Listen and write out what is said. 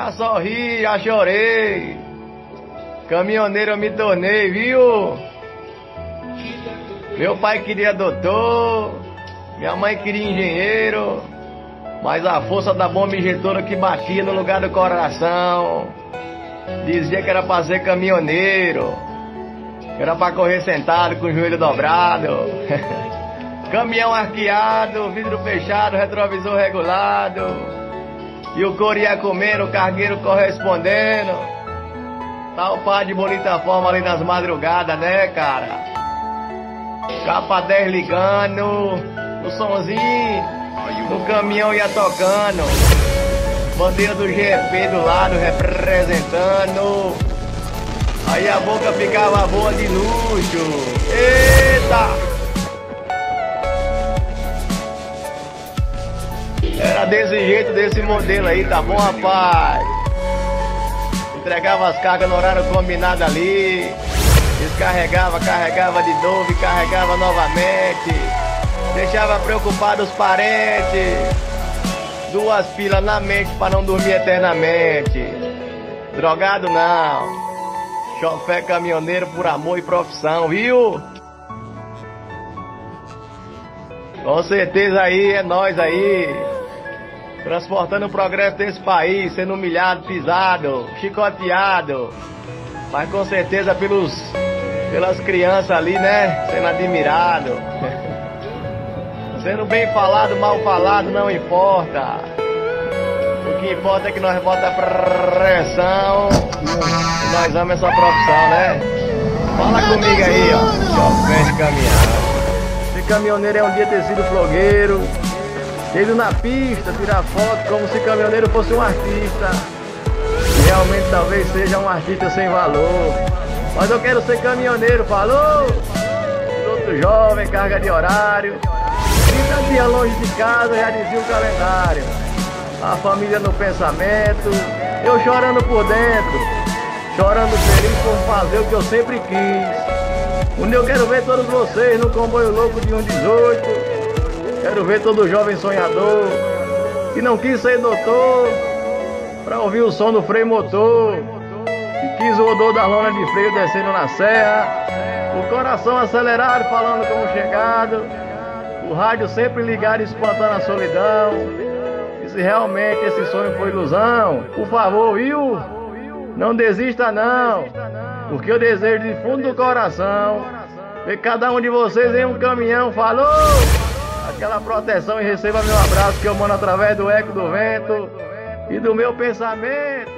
Já sorri, já chorei. Caminhoneiro eu me tornei, viu? Meu pai queria doutor, minha mãe queria engenheiro, mas a força da bomba injetora que batia no lugar do coração dizia que era pra ser caminhoneiro, que era pra correr sentado com o joelho dobrado. Caminhão arqueado, vidro fechado, retrovisor regulado. E o couro ia comendo, o cargueiro correspondendo. Tá o pai de bonita forma ali nas madrugadas, né, cara? Capa 10 ligando, o somzinho, o caminhão ia tocando. Bandeira do GP do lado representando. Aí a boca ficava boa de luxo. Eita! Desse jeito, desse modelo aí, tá bom, rapaz? Entregava as cargas no horário combinado ali. Descarregava, carregava de novo e carregava novamente. Deixava preocupado os parentes. Duas pilas na mente para não dormir eternamente. Drogado não. Chofé caminhoneiro por amor e profissão, viu? Com certeza aí, é nós aí transportando o progresso desse país, sendo humilhado, pisado, chicoteado, mas com certeza pelos, pelas crianças ali, né? Sendo admirado. sendo bem falado, mal falado, não importa. O que importa é que nós bota pressão nós amamos essa profissão, né? Fala comigo aí, ó. Chofer de caminhão. Esse caminhoneiro é um dia ter sido flogueiro, Indo na pista, tirar foto como se caminhoneiro fosse um artista. Realmente talvez seja um artista sem valor. Mas eu quero ser caminhoneiro, falou? Piloto jovem, carga de horário. 30 dias longe de casa, já dizia o calendário. A família no pensamento, eu chorando por dentro. Chorando feliz por fazer o que eu sempre quis. Dia eu quero ver todos vocês no comboio louco de um 18. Quero ver todo jovem sonhador que não quis ser doutor para ouvir o som do freio motor, que quis o odor da lona de freio descendo na serra, o coração acelerado falando como chegado, o rádio sempre ligado espantando a solidão. E se realmente esse sonho foi ilusão, por favor, viu? Não desista não, porque eu desejo de fundo do coração ver cada um de vocês em um caminhão. Falou! Aquela proteção e receba meu abraço que eu mando através do eco do vento e do meu pensamento.